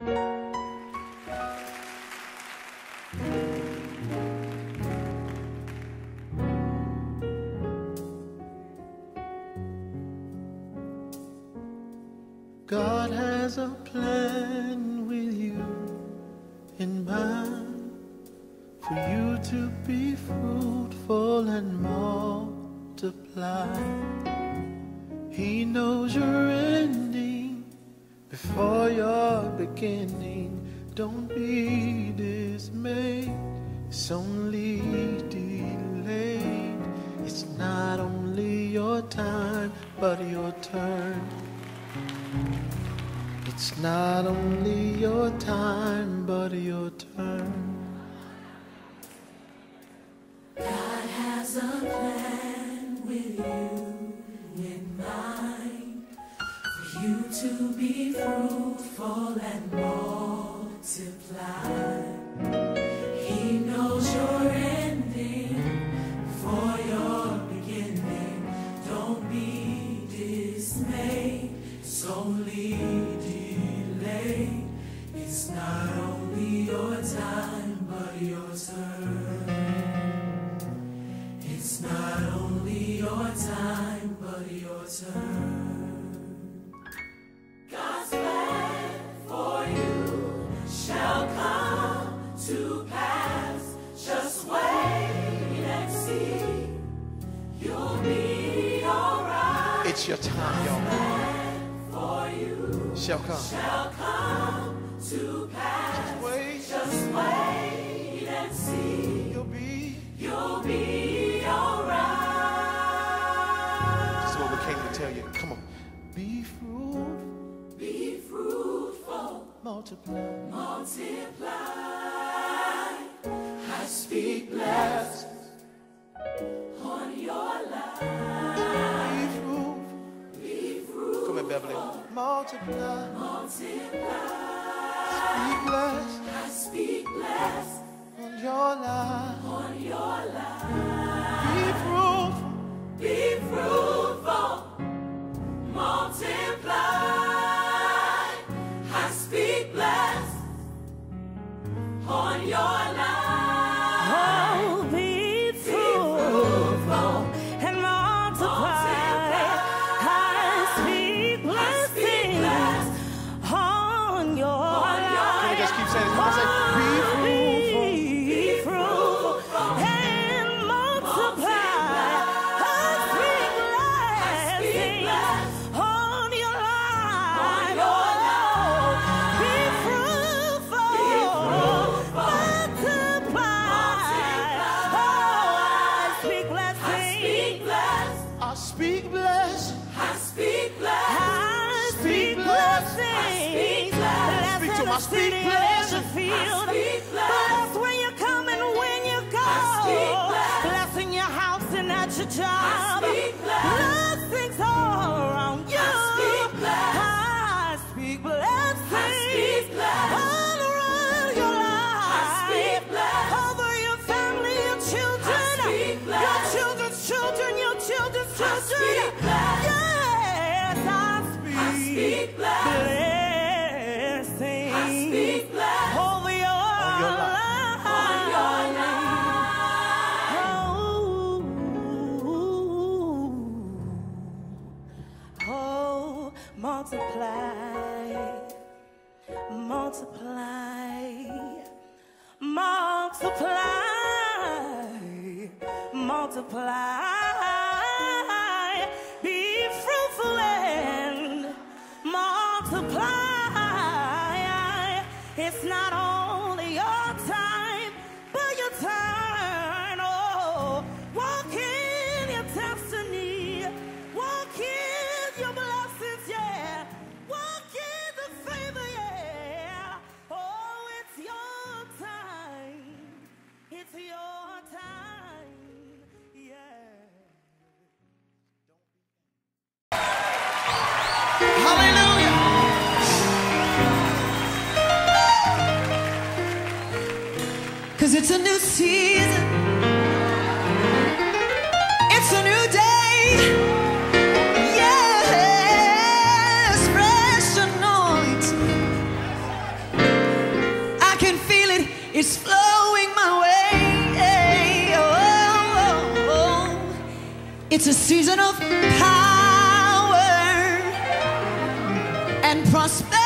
God has a plan with you in mind for you to be fruitful and multiply. He knows your ending before your beginning. Don't be dismayed, it's only delayed. It's not only your time, but your turn. It's not only your time, but your turn. God has a plan to be fruitful and multiply. He knows your ending for your beginning. Don't be dismayed. Only delayed. It's not only your time, It's your time, y'all. For you Shall come. shall come to pass. Wait, Just wait and see. you'll be. You'll be alright. This is what we came to tell you. Come on. Be fruitful, Be fruitful, multiply. multiply. I speak blessings on your life. Beverly. Multiply. multiply. Be blessed I speak blessings on your life. Life. just it? Come on, say, be fruitful. Be fruitful and multiply. I speak blessings on your life. Be fruitful, multiply. Oh, I speak blessings. I speak. I speak blessings. I Speak speak blessings. blessings. Blessed Speak to in my the speak city and blessings. the field. speak when multiply, multiply, multiply, multiply. Be fruitful and multiply. It's not only it's a new season. It's a new day. Yes, fresh anointing. I can feel it, it's flowing my way. Oh, oh, oh. It's a season of power and prosperity.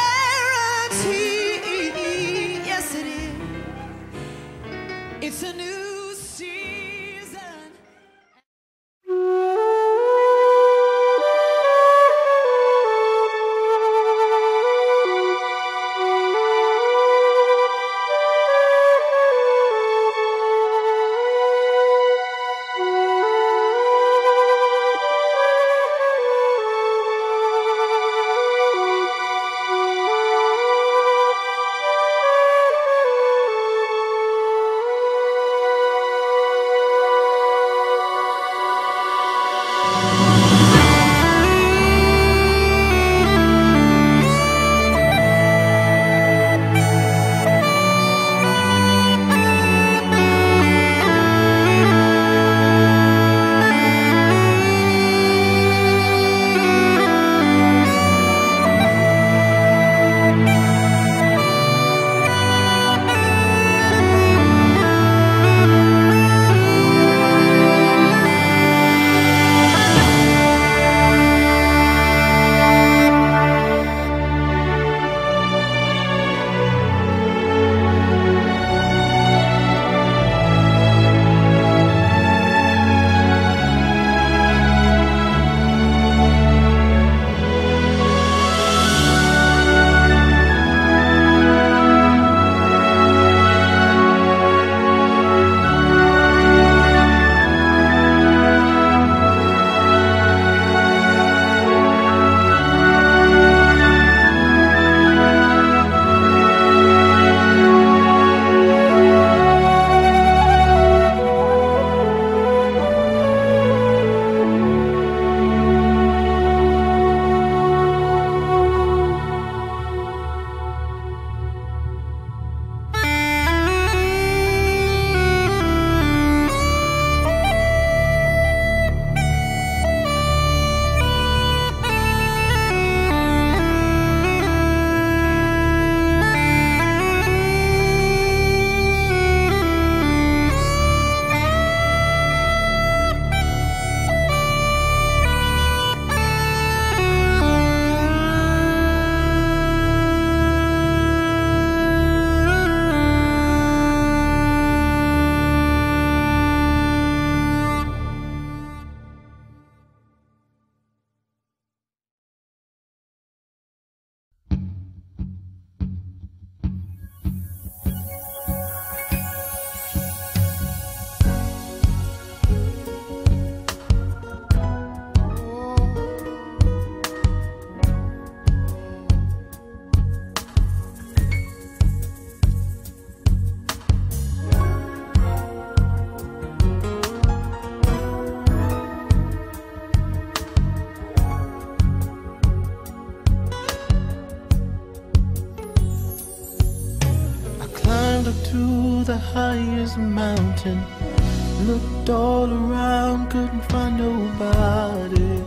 The highest mountain. Looked all around, couldn't find nobody.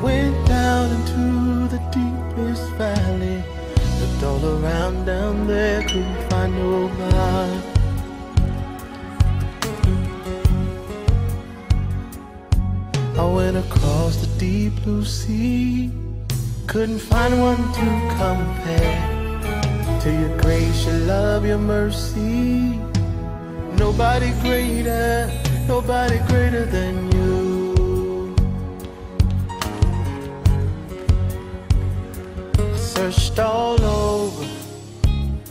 Went down into the deepest valley. Looked all around down there, couldn't find nobody. I went across the deep blue sea. Couldn't find one to compare to your grace, your love, your mercy. Nobody greater, nobody greater than you. I searched all over,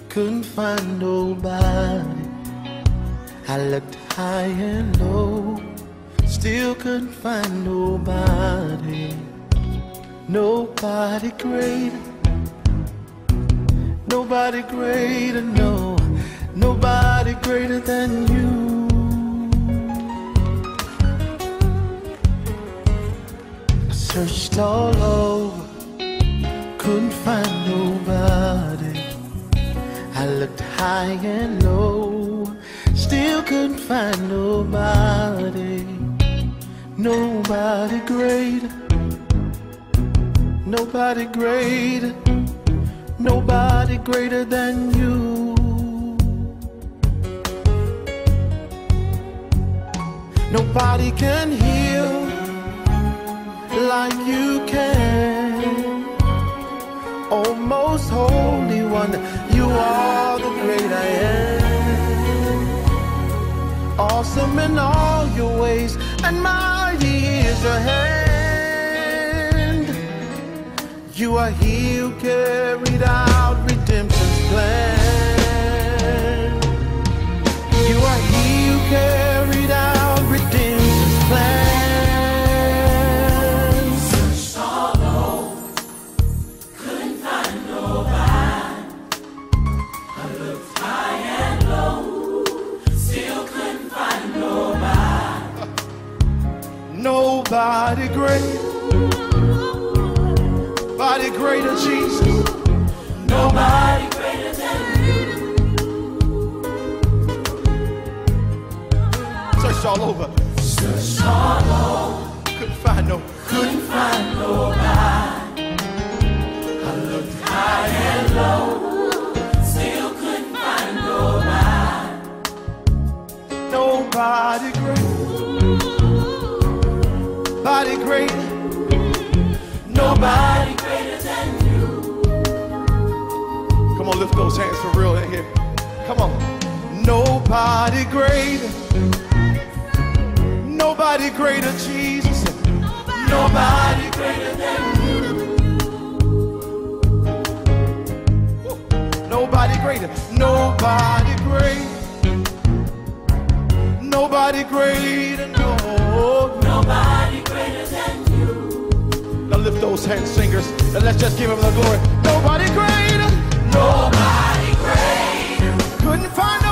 couldn't find nobody. I looked high and low, still couldn't find nobody. Nobody greater, nobody greater, no, nobody greater than you. I searched all over, couldn't find nobody. I looked high and low, still couldn't find nobody. Nobody greater Nobody greater, nobody greater than you. Nobody can heal like you can. Oh, most holy one, you are the great I am. Awesome in all your ways, and mighty is your hand. You are he who carried out redemption's plan. You are he who carried Searched all over. Couldn't find no. Couldn't find nobody. I looked high and low. Still couldn't find nobody. Nobody great. Nobody great. Nobody greater than you. Come on, lift those hands for real in here. Come on. Nobody greater. Nobody greater, Jesus. Nobody greater than you. Nobody greater. Nobody great. Nobody greater. No. Nobody greater than you. Now lift those hands, singers, and let's just give him the glory. Nobody greater. Nobody greater. Couldn't find